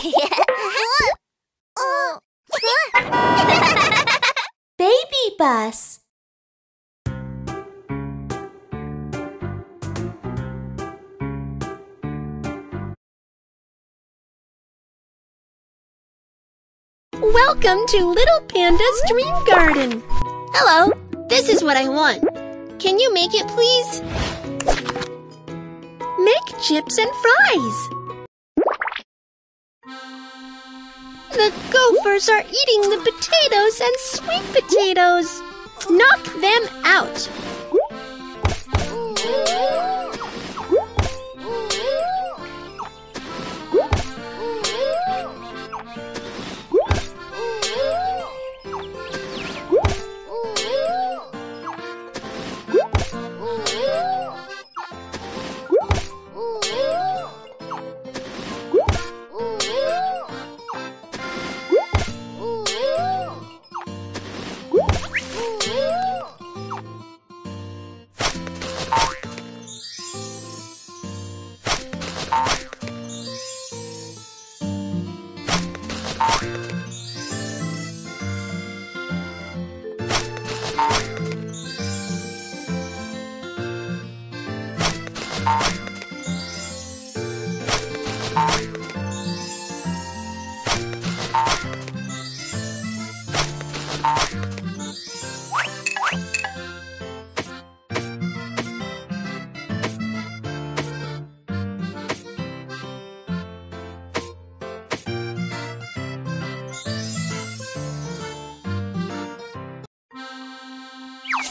BabyBus. Welcome to Little Panda's Dream Garden. Hello, this is what I want. Can you make it, please? Make chips and fries. The gophers are eating the potatoes and sweet potatoes. Knock them out.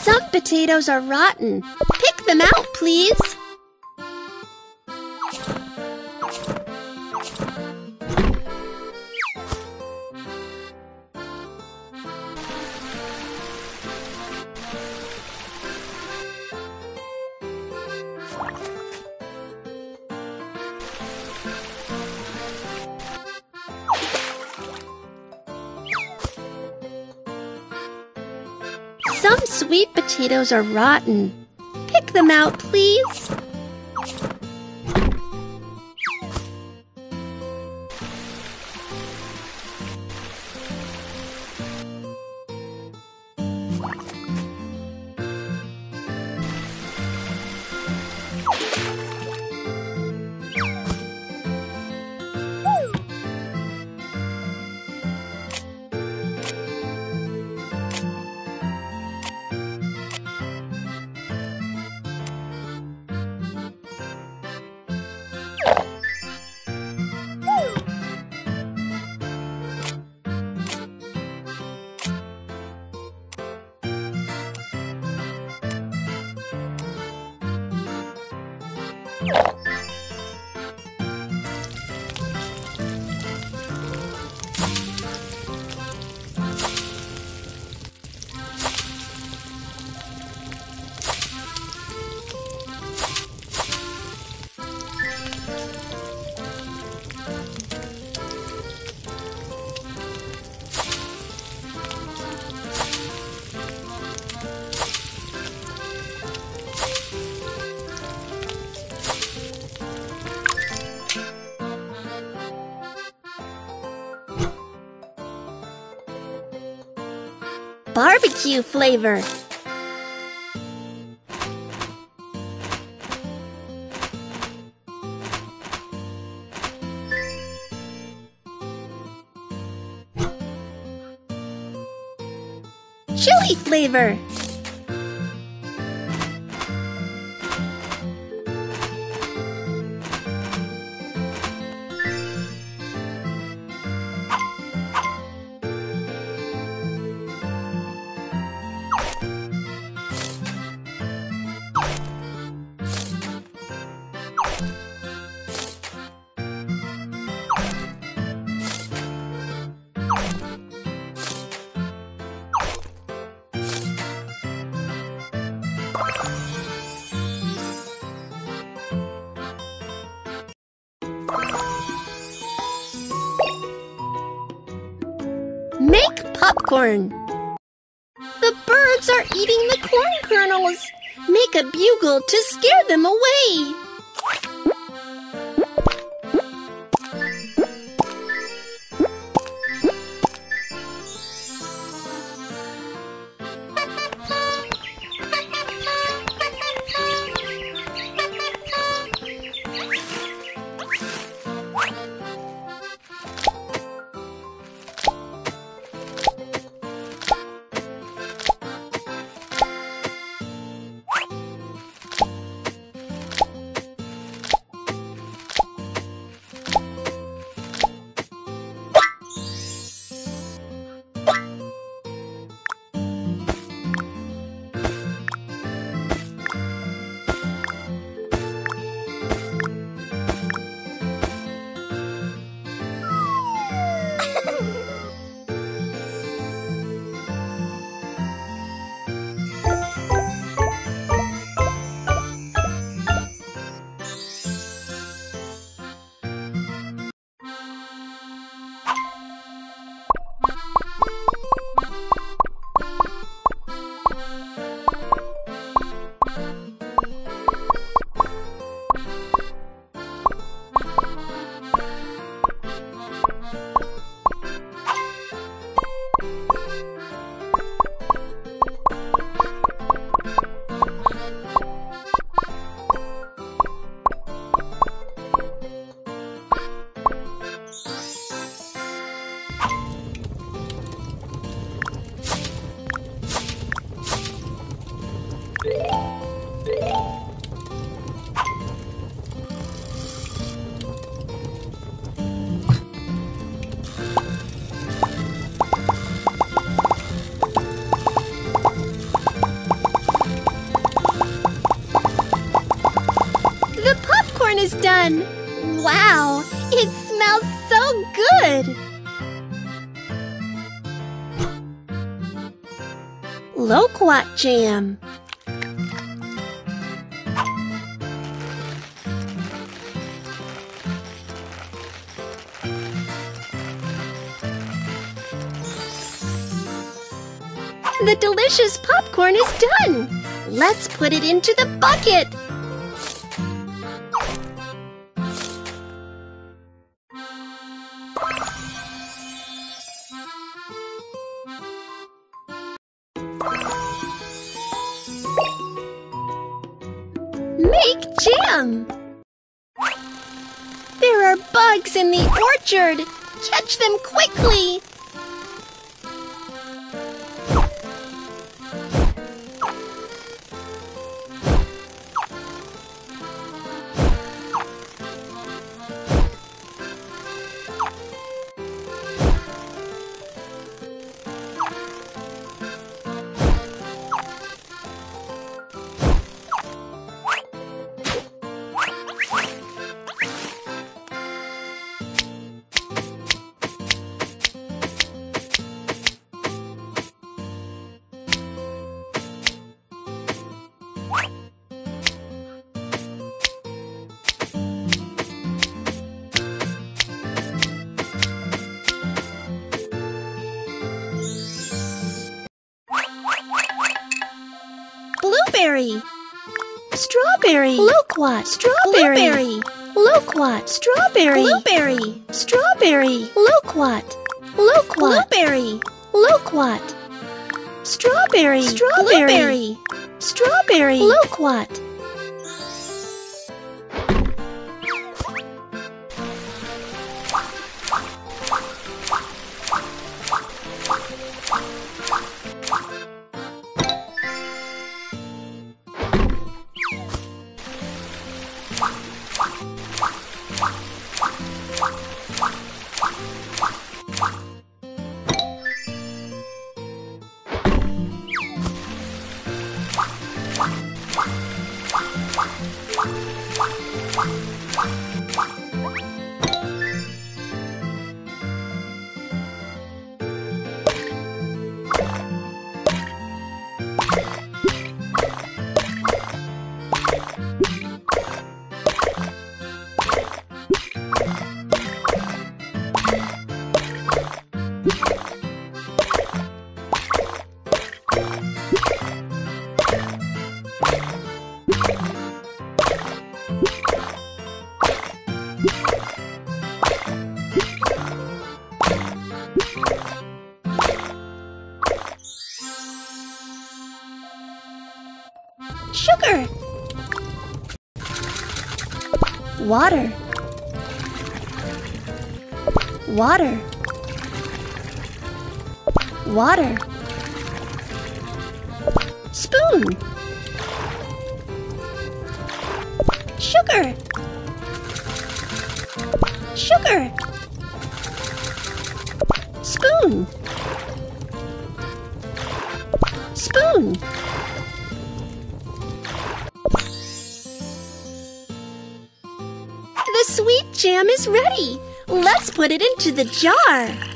Some potatoes are rotten. Pick them out, please. Sweet potatoes are rotten. Pick them out, please. Barbecue flavor. Chili flavor. Make popcorn. The birds are eating the corn kernels. Make a bugle to scare them away. Wow, it smells so good! Loquat jam. The delicious popcorn is done! Let's put it into the bucket! Bugs in the orchard! Catch them quickly! Blueberry. Strawberry. Loquat. Strawberry. Blueberry. Loquat. Strawberry. Blueberry. Strawberry. Loquat. Loquat. Blueberry. Loquat. Strawberry. Strawberry. Strawberry. Loquat. Sugar. Water. Water. Water. Spoon. Sugar. Sugar. Spoon. Spoon. Sweet jam is ready. Let's put it into the jar.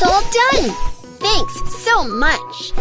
It's all done! Thanks so much!